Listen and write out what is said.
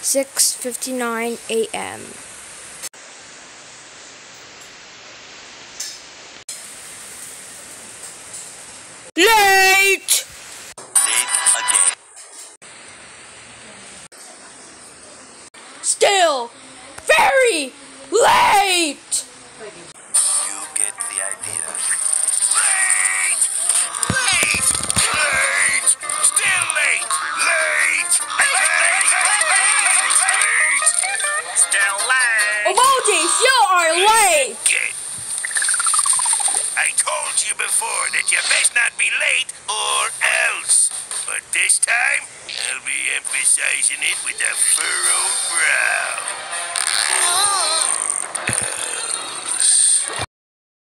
6:59 a.m. Late! Late again. Still very late! You get the idea. Emojis, you are late! I told you before that you best not be late or else. But this time, I'll be emphasizing it with a furrowed brow.